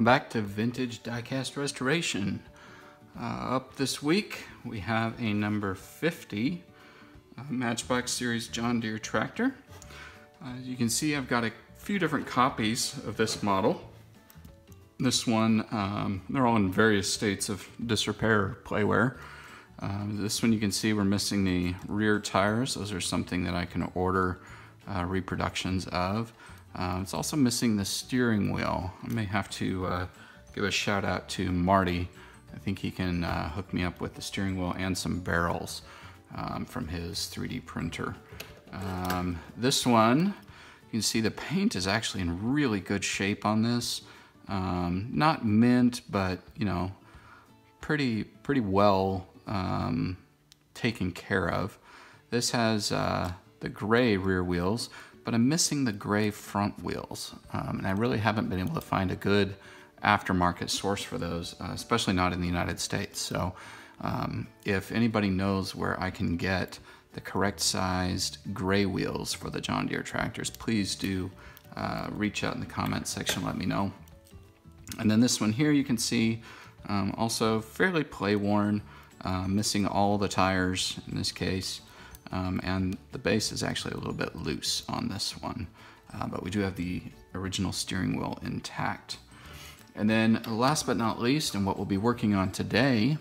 welcome back to Vintage Diecast Restoration. Uh, up this week we have a number 50 uh, Matchbox Series John Deere tractor. Uh, as you can see I've got a few different copies of this model. This one, um, they're all in various states of disrepair or play wear. Uh, this one you can see we're missing the rear tires. Those are something that I can order uh, reproductions of. Uh, it's also missing the steering wheel. I may have to uh, give a shout out to Marty. I think he can uh, hook me up with the steering wheel and some barrels um, from his 3D printer. Um, this one, you can see the paint is actually in really good shape on this. Um, not mint, but you know, pretty pretty well um, taken care of. This has uh, the gray rear wheels, but I'm missing the gray front wheels. Um, and I really haven't been able to find a good aftermarket source for those, uh, especially not in the United States. So um, if anybody knows where I can get the correct sized gray wheels for the John Deere tractors, please do uh, reach out in the comments section, let me know. And then this one here you can see um, also fairly play worn, uh, missing all the tires in this case. Um, and the base is actually a little bit loose on this one, uh, but we do have the original steering wheel intact. And then last but not least, and what we'll be working on today,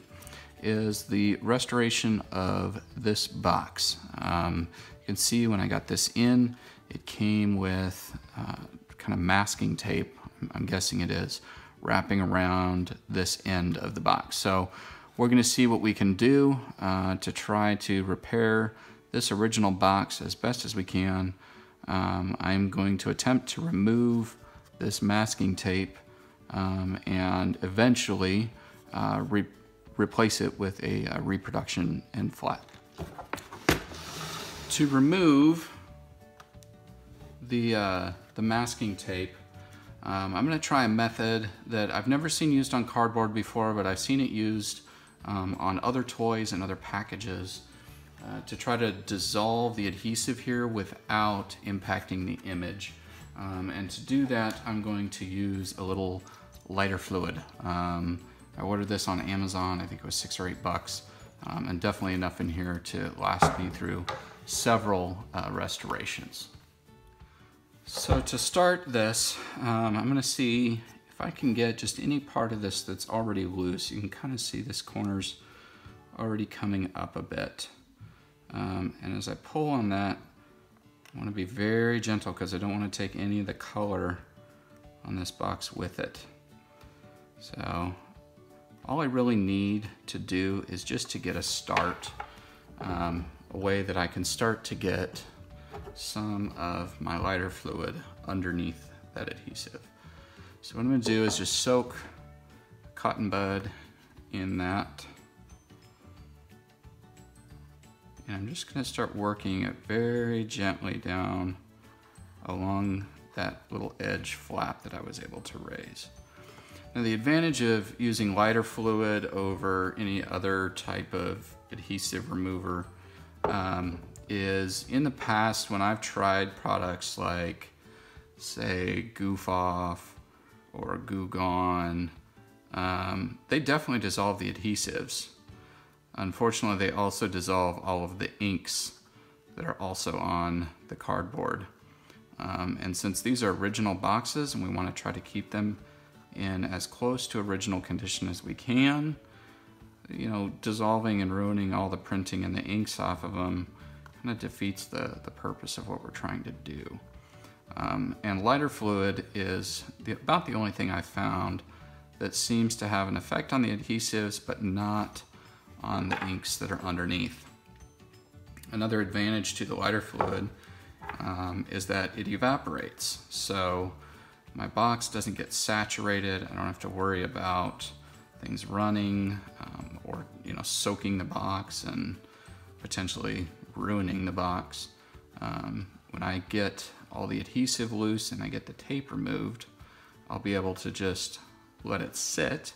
is the restoration of this box. Um, you can see when I got this in, it came with uh, kind of masking tape, I'm guessing it is, wrapping around this end of the box. So we're gonna see what we can do uh, to try to repair this original box as best as we can. Um, I'm going to attempt to remove this masking tape um, and eventually uh, re replace it with a, a reproduction end flap. To remove the, uh, the masking tape, um, I'm gonna try a method that I've never seen used on cardboard before, but I've seen it used um, on other toys and other packages. Uh, to try to dissolve the adhesive here without impacting the image. Um, and to do that, I'm going to use a little lighter fluid. Um, I ordered this on Amazon, I think it was six or eight bucks, um, and definitely enough in here to last me through several uh, restorations. So to start this, um, I'm gonna see if I can get just any part of this that's already loose. You can kind of see this corner's already coming up a bit. Um, and as I pull on that, I want to be very gentle because I don't want to take any of the color on this box with it. So all I really need to do is just to get a start, um, a way that I can start to get some of my lighter fluid underneath that adhesive. So what I'm going to do is just soak cotton bud in that And I'm just gonna start working it very gently down along that little edge flap that I was able to raise. Now the advantage of using lighter fluid over any other type of adhesive remover um, is in the past when I've tried products like say Goof Off or Goo Gone, um, they definitely dissolve the adhesives. Unfortunately, they also dissolve all of the inks that are also on the cardboard. Um, and since these are original boxes and we want to try to keep them in as close to original condition as we can, you know, dissolving and ruining all the printing and the inks off of them kind of defeats the, the purpose of what we're trying to do. Um, and lighter fluid is the, about the only thing I found that seems to have an effect on the adhesives, but not on the inks that are underneath. Another advantage to the lighter fluid um, is that it evaporates. So my box doesn't get saturated. I don't have to worry about things running um, or you know soaking the box and potentially ruining the box. Um, when I get all the adhesive loose and I get the tape removed, I'll be able to just let it sit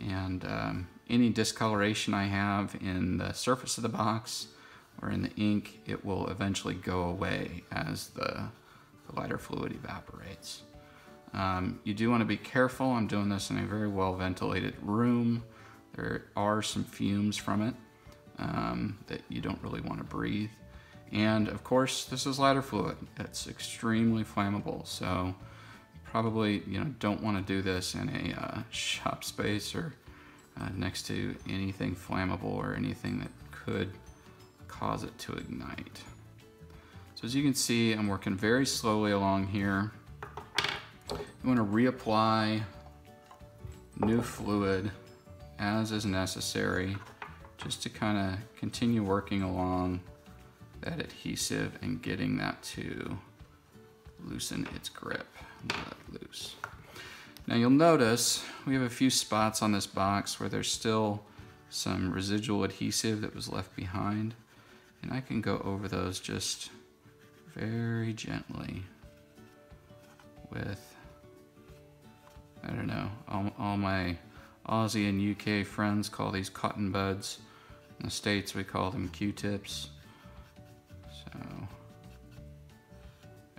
and um, any discoloration I have in the surface of the box or in the ink, it will eventually go away as the, the lighter fluid evaporates. Um, you do want to be careful. I'm doing this in a very well ventilated room. There are some fumes from it um, that you don't really want to breathe. And of course, this is lighter fluid. It's extremely flammable, so probably you know don't want to do this in a uh, shop space or uh, next to anything flammable or anything that could cause it to ignite. So as you can see, I'm working very slowly along here. You want to reapply new fluid as is necessary just to kind of continue working along that adhesive and getting that to loosen its grip loose. Now you'll notice we have a few spots on this box where there's still some residual adhesive that was left behind and I can go over those just very gently with I don't know all, all my Aussie and UK friends call these cotton buds. In the States we call them Q-tips. So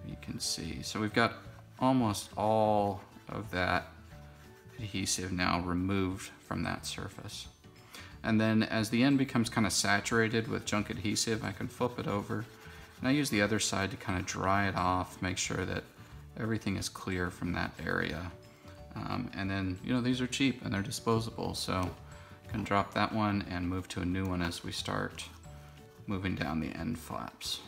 you can see. So we've got almost all of that adhesive now removed from that surface. And then as the end becomes kind of saturated with junk adhesive, I can flip it over and I use the other side to kind of dry it off, make sure that everything is clear from that area. Um, and then, you know, these are cheap and they're disposable, so I can drop that one and move to a new one as we start moving down the end flaps.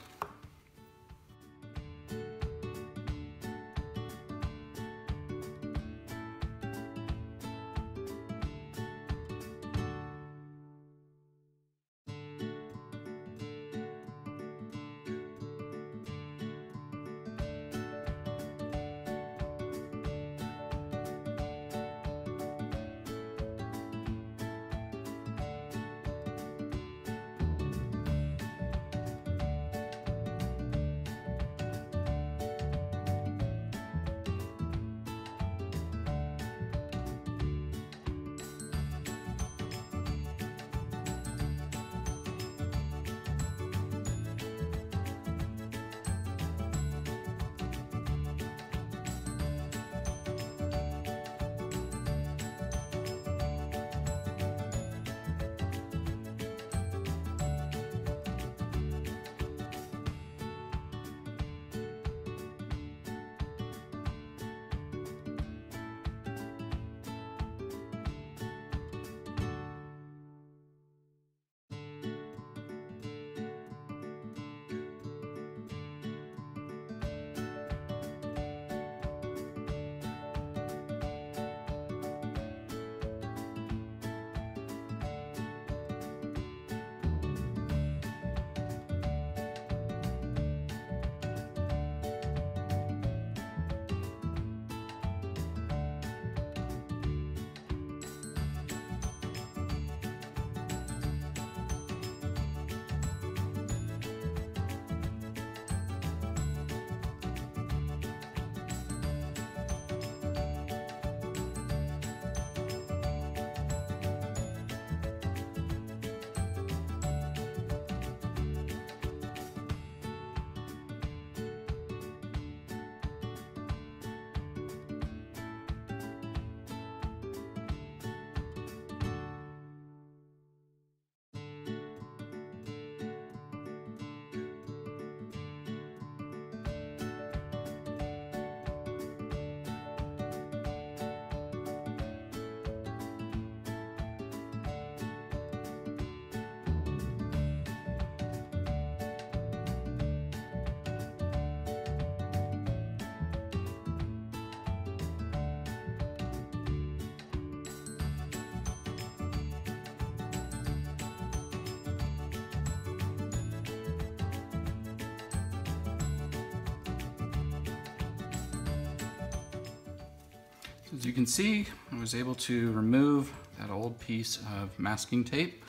As you can see, I was able to remove that old piece of masking tape.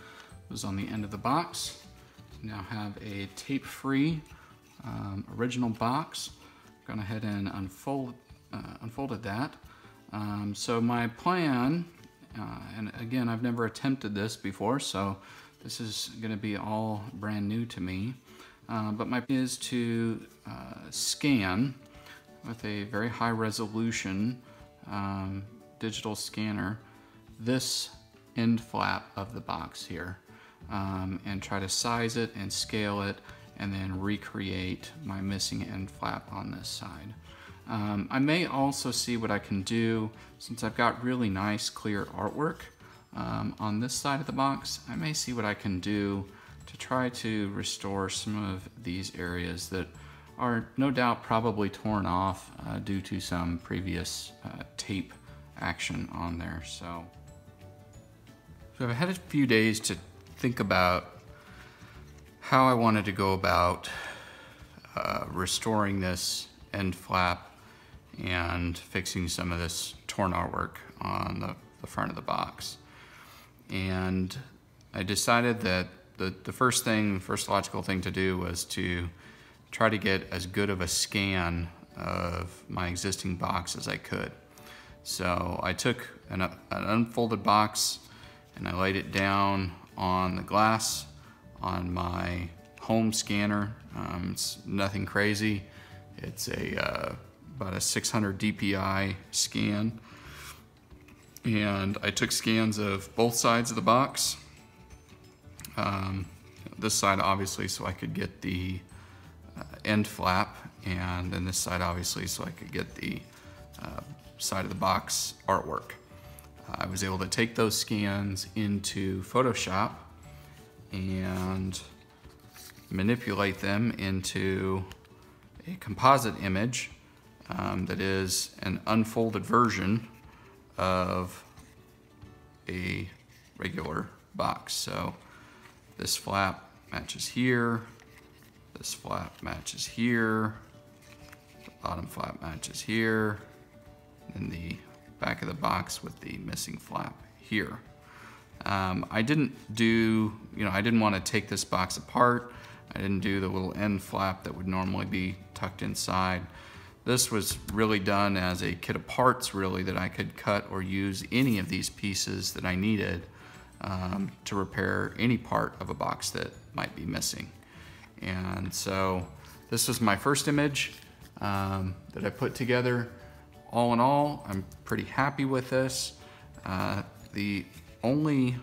It was on the end of the box. Now have a tape-free um, original box. Gone ahead and unfold, uh, unfolded that. Um, so my plan, uh, and again, I've never attempted this before, so this is gonna be all brand new to me. Uh, but my is to uh, scan with a very high resolution um, digital scanner this end flap of the box here um, and try to size it and scale it and then recreate my missing end flap on this side. Um, I may also see what I can do since I've got really nice clear artwork um, on this side of the box. I may see what I can do to try to restore some of these areas that are no doubt probably torn off uh, due to some previous uh, tape action on there. So, so I've had a few days to think about how I wanted to go about uh, restoring this end flap and fixing some of this torn artwork on the, the front of the box. And I decided that the, the first thing, first logical thing to do was to try to get as good of a scan of my existing box as I could. So I took an, an unfolded box and I laid it down on the glass on my home scanner. Um, it's nothing crazy. It's a uh, about a 600 DPI scan. And I took scans of both sides of the box. Um, this side obviously so I could get the end flap and then this side obviously so I could get the uh, side of the box artwork. I was able to take those scans into Photoshop and manipulate them into a composite image um, that is an unfolded version of a regular box. So this flap matches here, this flap matches here, the bottom flap matches here, and the back of the box with the missing flap here. Um, I didn't do, you know, I didn't want to take this box apart. I didn't do the little end flap that would normally be tucked inside. This was really done as a kit of parts really that I could cut or use any of these pieces that I needed um, to repair any part of a box that might be missing. And so this was my first image um, that I put together. All in all, I'm pretty happy with this. Uh, the only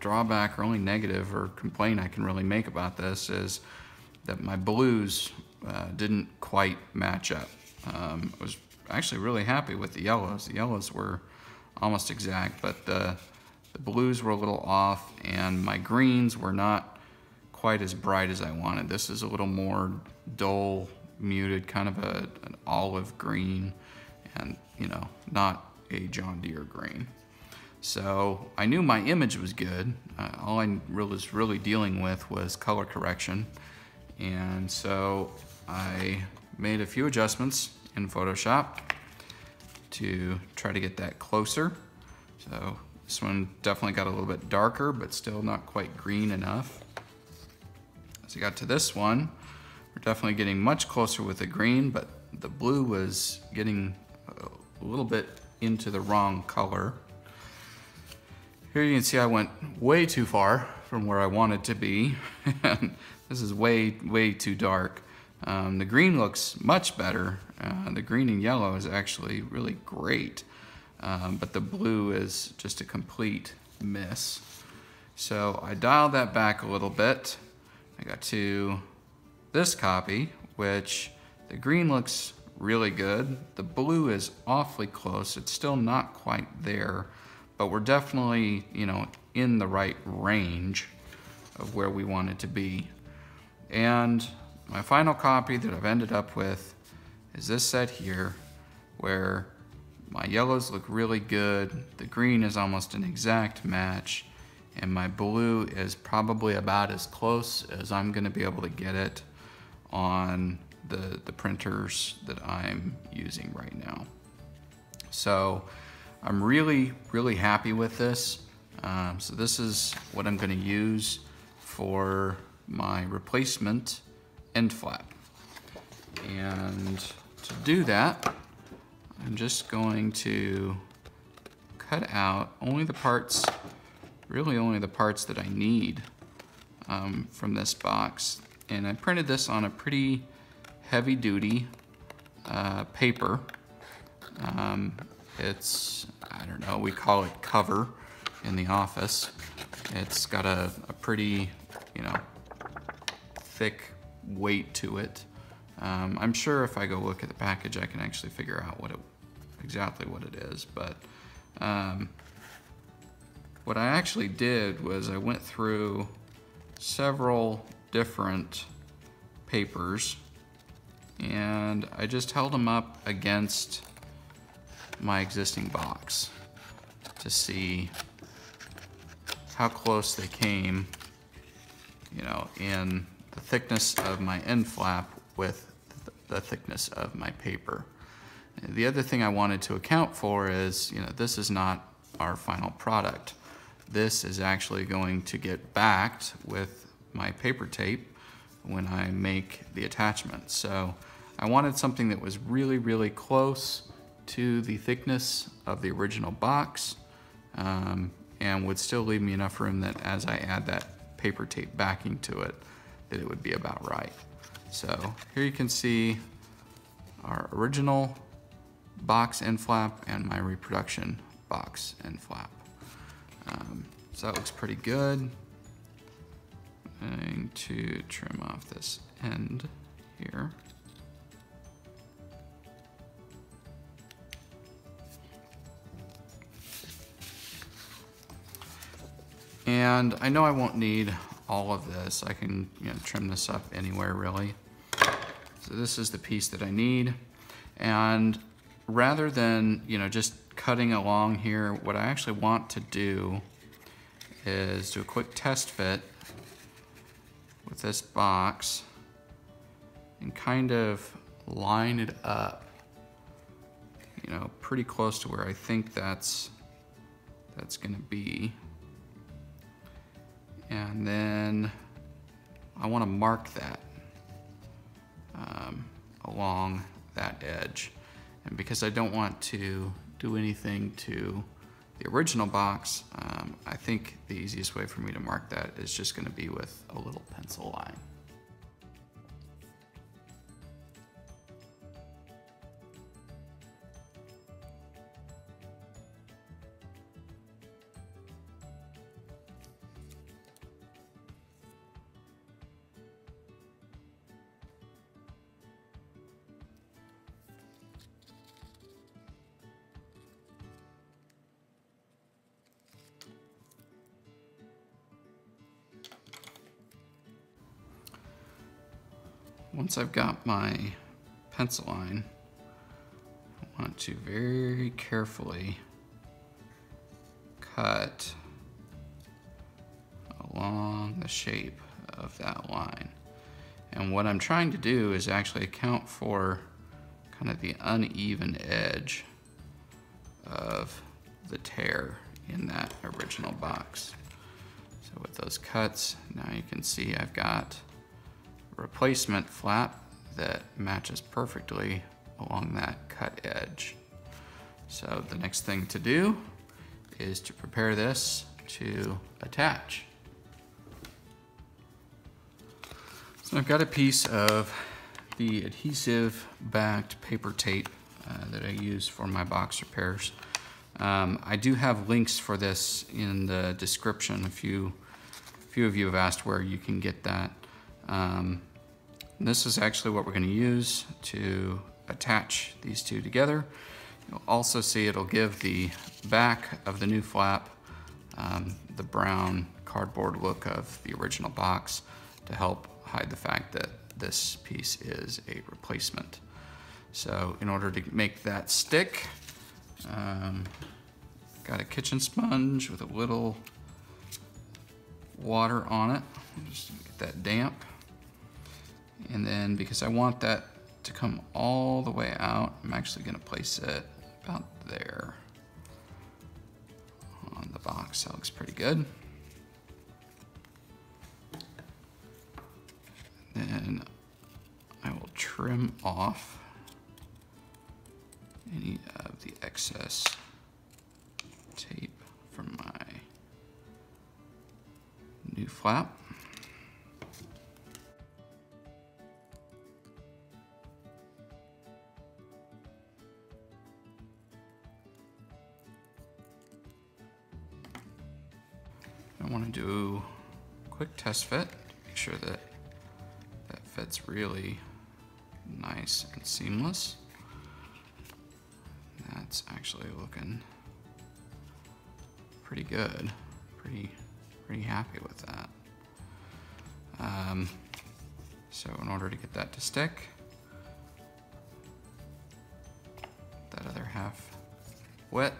drawback or only negative or complaint I can really make about this is that my blues uh, didn't quite match up. Um, I was actually really happy with the yellows. The yellows were almost exact, but the, the blues were a little off and my greens were not quite as bright as I wanted. This is a little more dull, muted, kind of a, an olive green and, you know, not a John Deere green. So I knew my image was good. Uh, all I was really dealing with was color correction. And so I made a few adjustments in Photoshop to try to get that closer. So this one definitely got a little bit darker, but still not quite green enough. As I got to this one, we're definitely getting much closer with the green, but the blue was getting a little bit into the wrong color. Here you can see I went way too far from where I wanted to be. this is way, way too dark. Um, the green looks much better. Uh, the green and yellow is actually really great. Um, but the blue is just a complete miss. So I dialed that back a little bit. I got to this copy, which the green looks really good. The blue is awfully close. It's still not quite there but we're definitely, you know, in the right range of where we want it to be. And my final copy that I've ended up with is this set here, where my yellows look really good, the green is almost an exact match, and my blue is probably about as close as I'm gonna be able to get it on the, the printers that I'm using right now. So I'm really, really happy with this. Um, so this is what I'm gonna use for my replacement end flap. And to do that, I'm just going to cut out only the parts, really only the parts that I need um, from this box. And I printed this on a pretty heavy duty uh, paper. Um, it's, I don't know, we call it cover in the office. It's got a, a pretty, you know, thick weight to it. Um, I'm sure if I go look at the package, I can actually figure out what it, exactly what it is. But um, what I actually did was I went through several different papers and I just held them up against my existing box to see how close they came, you know, in the thickness of my end flap with the thickness of my paper. The other thing I wanted to account for is, you know, this is not our final product. This is actually going to get backed with my paper tape when I make the attachment. So I wanted something that was really, really close to the thickness of the original box um, and would still leave me enough room that as I add that paper tape backing to it, that it would be about right. So here you can see our original box end flap and my reproduction box end flap. Um, so that looks pretty good. I'm going to trim off this end here. And I know I won't need all of this. I can you know, trim this up anywhere really. So this is the piece that I need. And rather than you know just cutting along here, what I actually want to do is do a quick test fit with this box and kind of line it up, you know, pretty close to where I think that's that's gonna be. And then I wanna mark that um, along that edge. And because I don't want to do anything to the original box, um, I think the easiest way for me to mark that is just gonna be with a little pencil line. Once I've got my pencil line, I want to very carefully cut along the shape of that line. And what I'm trying to do is actually account for kind of the uneven edge of the tear in that original box. So with those cuts, now you can see I've got replacement flap that matches perfectly along that cut edge. So the next thing to do is to prepare this to attach. So I've got a piece of the adhesive backed paper tape uh, that I use for my box repairs. Um, I do have links for this in the description. A few, a few of you have asked where you can get that. Um, this is actually what we're going to use to attach these two together. You'll also see it'll give the back of the new flap um, the brown cardboard look of the original box to help hide the fact that this piece is a replacement. So in order to make that stick, um, got a kitchen sponge with a little water on it. Just get that damp. And then because I want that to come all the way out, I'm actually gonna place it about there on the box. That looks pretty good. Then I will trim off any of the excess tape from my new flap. Do a quick test fit, make sure that that fits really nice and seamless. That's actually looking pretty good. Pretty, pretty happy with that. Um, so in order to get that to stick, that other half wet.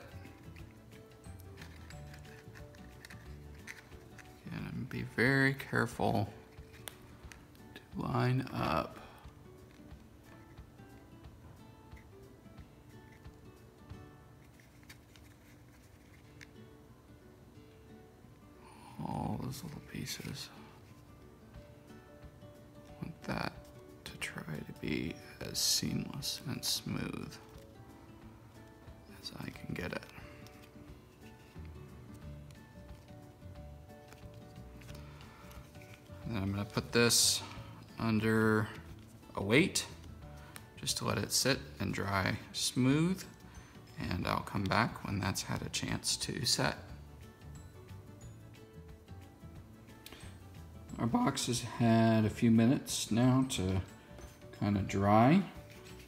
Be very careful to line up. All those little pieces. Want that to try to be as seamless and smooth as I can get it. To put this under a weight just to let it sit and dry smooth and I'll come back when that's had a chance to set. Our box has had a few minutes now to kind of dry.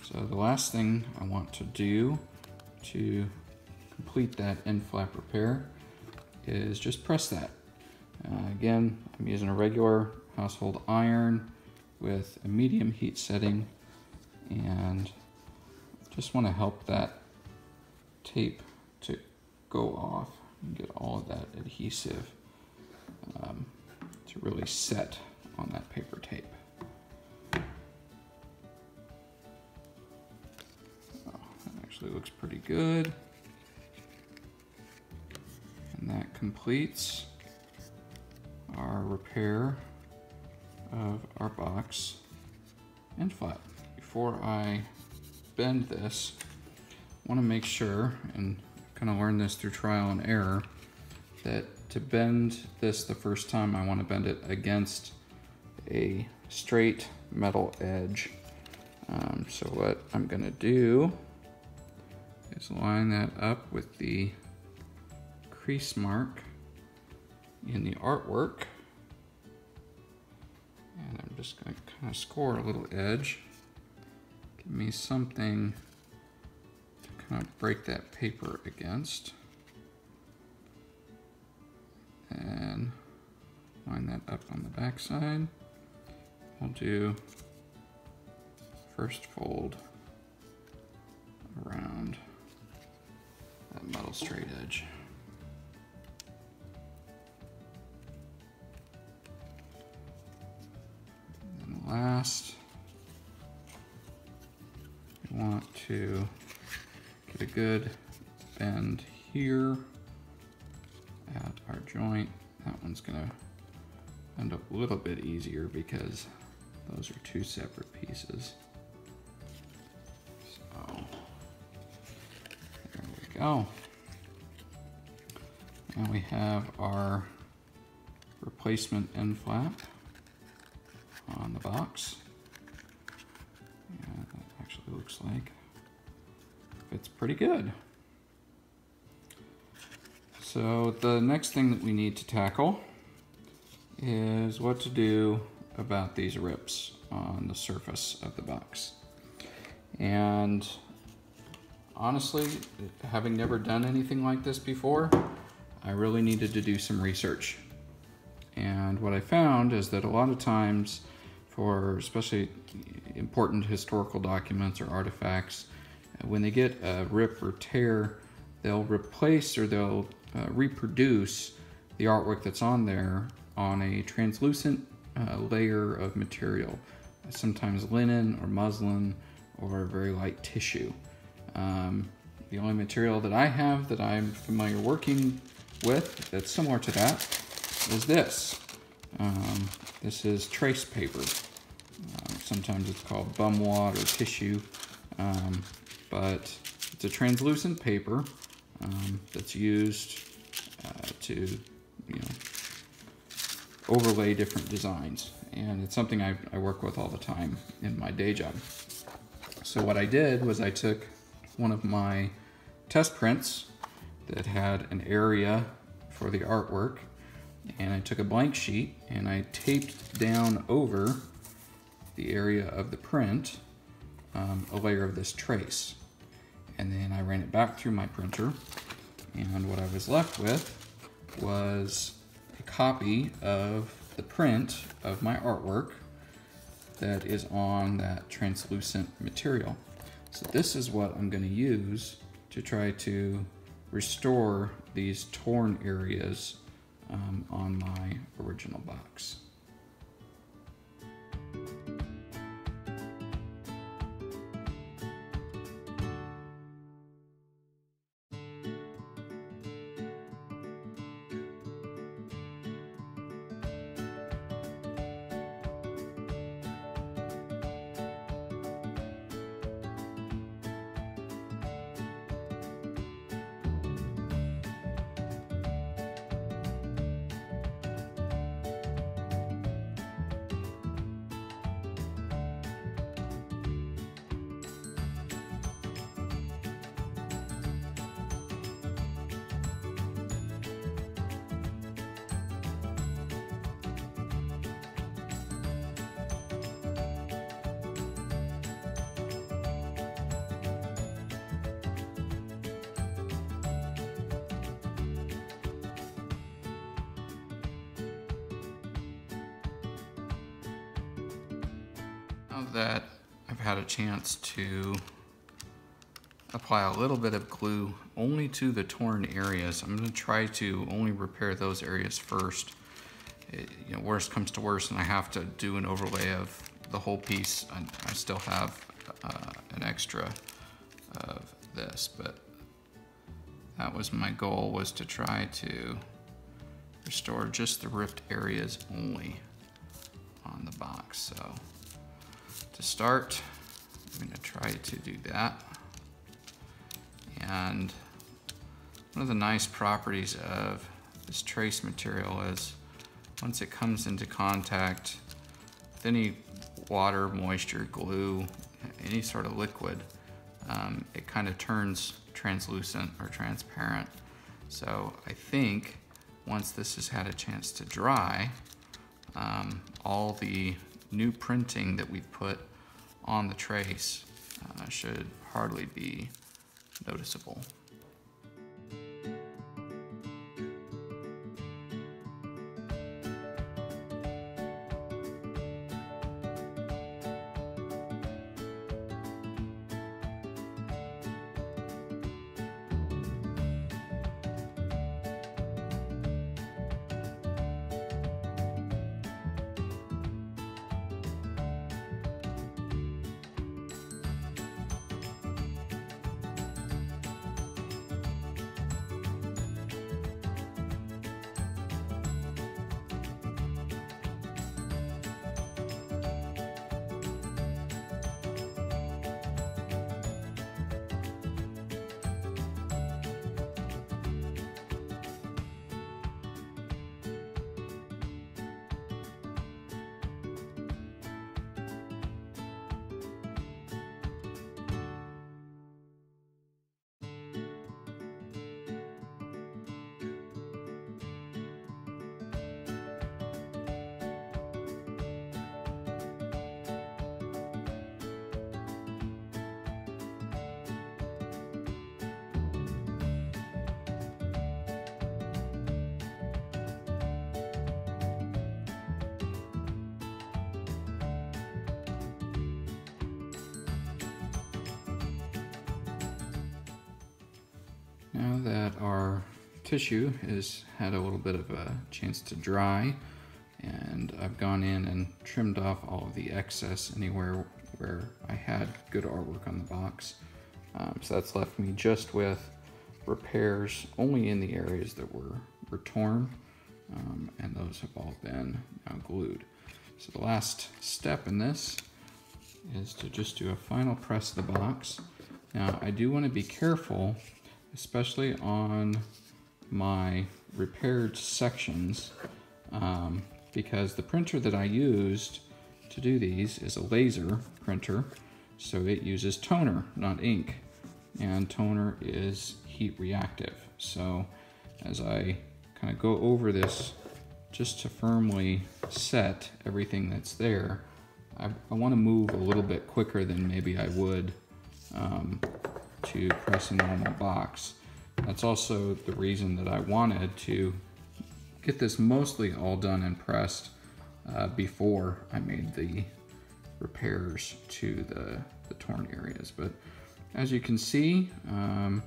So the last thing I want to do to complete that end flap repair is just press that. Uh, again, I'm using a regular household iron with a medium heat setting and just want to help that tape to go off and get all of that adhesive um, to really set on that paper tape. Oh, that actually looks pretty good. And that completes our repair of our box and flap. Before I bend this, I want to make sure, and kind of learn this through trial and error, that to bend this the first time, I want to bend it against a straight metal edge. Um, so what I'm going to do is line that up with the crease mark in the artwork. I'm just to kind of score a little edge. Give me something to kind of break that paper against. And line that up on the back side. We'll do first fold around that metal straight edge. Last, we want to get a good bend here at our joint. That one's gonna end up a little bit easier because those are two separate pieces. So, there we go. And we have our replacement end flap on the box. Yeah, that actually looks like fits pretty good. So the next thing that we need to tackle is what to do about these rips on the surface of the box. And honestly, having never done anything like this before, I really needed to do some research. And what I found is that a lot of times for especially important historical documents or artifacts, when they get a rip or tear, they'll replace or they'll uh, reproduce the artwork that's on there on a translucent uh, layer of material, sometimes linen or muslin or very light tissue. Um, the only material that I have that I'm familiar working with that's similar to that is this. Um, this is trace paper. Uh, sometimes it's called bum wad or tissue, um, but it's a translucent paper um, that's used uh, to, you know, overlay different designs. And it's something I, I work with all the time in my day job. So what I did was I took one of my test prints that had an area for the artwork and I took a blank sheet and I taped down over the area of the print um, a layer of this trace. And then I ran it back through my printer and what I was left with was a copy of the print of my artwork that is on that translucent material. So this is what I'm gonna use to try to restore these torn areas um, on my original box. Now that I've had a chance to apply a little bit of glue only to the torn areas, I'm going to try to only repair those areas first. It, you know, worst comes to worst and I have to do an overlay of the whole piece. I, I still have uh, an extra of this, but that was my goal was to try to restore just the ripped areas only on the box. So to start. I'm gonna try to do that. And one of the nice properties of this trace material is once it comes into contact with any water, moisture, glue, any sort of liquid, um, it kind of turns translucent or transparent. So I think once this has had a chance to dry, um, all the new printing that we've put on the trace uh, should hardly be noticeable. Now that our tissue has had a little bit of a chance to dry and I've gone in and trimmed off all of the excess anywhere where I had good artwork on the box. Um, so that's left me just with repairs only in the areas that were, were torn um, and those have all been now glued. So the last step in this is to just do a final press of the box. Now I do want to be careful especially on my repaired sections um, because the printer that I used to do these is a laser printer so it uses toner not ink and toner is heat reactive. So as I kind of go over this just to firmly set everything that's there, I, I want to move a little bit quicker than maybe I would um, to press a normal box. That's also the reason that I wanted to get this mostly all done and pressed uh, before I made the repairs to the, the torn areas. But as you can see, um,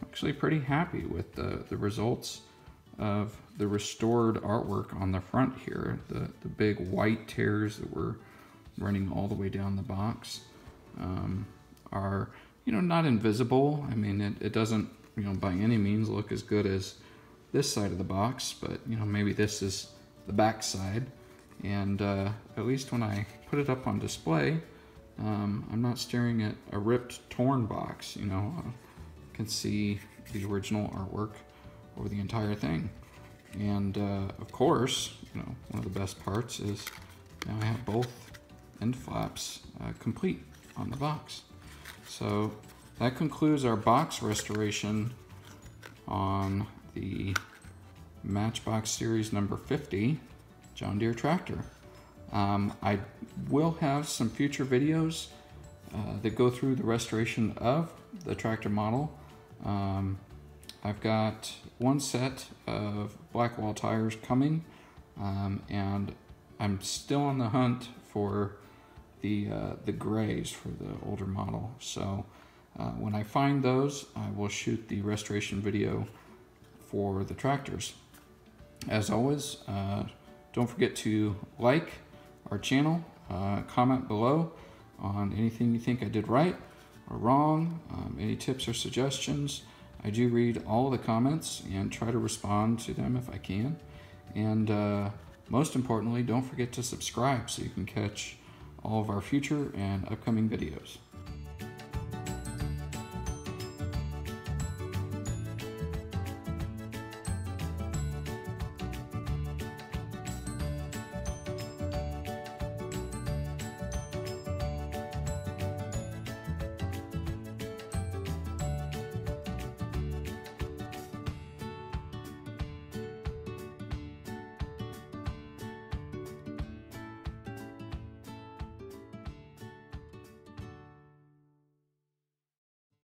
I'm actually pretty happy with the, the results of the restored artwork on the front here. The, the big white tears that were running all the way down the box um, are, you know, not invisible. I mean, it, it doesn't, you know, by any means look as good as this side of the box, but, you know, maybe this is the back side. And uh, at least when I put it up on display, um, I'm not staring at a ripped, torn box, you know. I can see the original artwork over the entire thing. And uh, of course, you know, one of the best parts is now I have both end flaps uh, complete on the box. So that concludes our box restoration on the Matchbox Series number 50 John Deere tractor. Um, I will have some future videos uh, that go through the restoration of the tractor model. Um, I've got one set of Blackwall tires coming, um, and I'm still on the hunt for the uh, the grays for the older model. So uh, when I find those, I will shoot the restoration video for the tractors. As always, uh, don't forget to like our channel, uh, comment below on anything you think I did right or wrong, um, any tips or suggestions. I do read all the comments and try to respond to them if I can. And uh, most importantly, don't forget to subscribe so you can catch all of our future and upcoming videos.